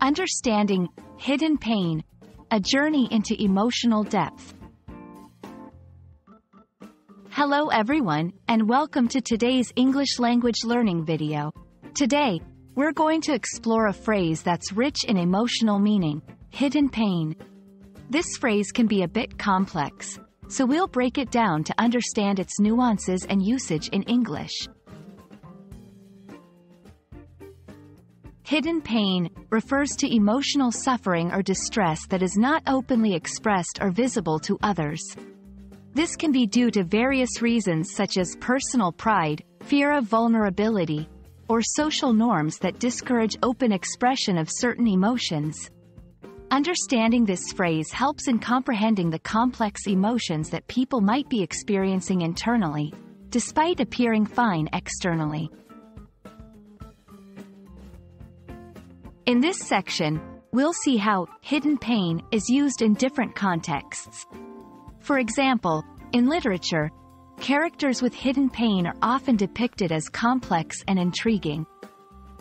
Understanding Hidden Pain A Journey into Emotional Depth. Hello everyone, and welcome to today's English language learning video. Today, we're going to explore a phrase that's rich in emotional meaning hidden pain. This phrase can be a bit complex, so we'll break it down to understand its nuances and usage in English. Hidden pain refers to emotional suffering or distress that is not openly expressed or visible to others. This can be due to various reasons such as personal pride, fear of vulnerability, or social norms that discourage open expression of certain emotions. Understanding this phrase helps in comprehending the complex emotions that people might be experiencing internally, despite appearing fine externally. In this section, we'll see how hidden pain is used in different contexts. For example, in literature, characters with hidden pain are often depicted as complex and intriguing.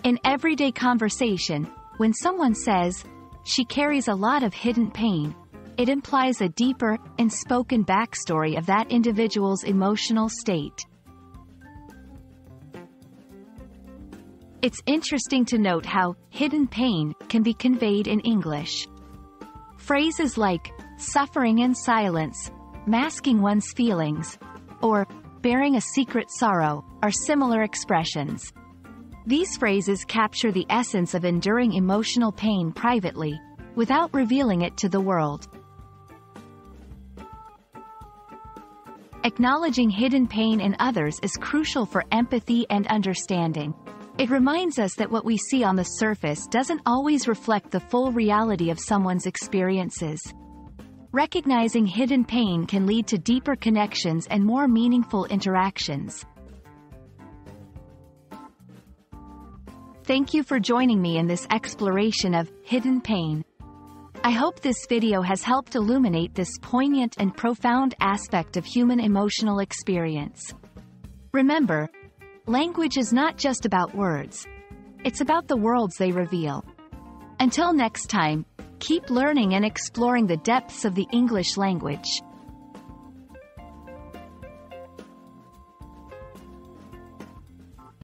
In everyday conversation, when someone says, she carries a lot of hidden pain, it implies a deeper, and spoken backstory of that individual's emotional state. It's interesting to note how hidden pain can be conveyed in English. Phrases like suffering in silence, masking one's feelings, or bearing a secret sorrow are similar expressions. These phrases capture the essence of enduring emotional pain privately, without revealing it to the world. Acknowledging hidden pain in others is crucial for empathy and understanding. It reminds us that what we see on the surface doesn't always reflect the full reality of someone's experiences. Recognizing hidden pain can lead to deeper connections and more meaningful interactions. Thank you for joining me in this exploration of hidden pain. I hope this video has helped illuminate this poignant and profound aspect of human emotional experience. Remember, Language is not just about words. It's about the worlds they reveal. Until next time, keep learning and exploring the depths of the English language.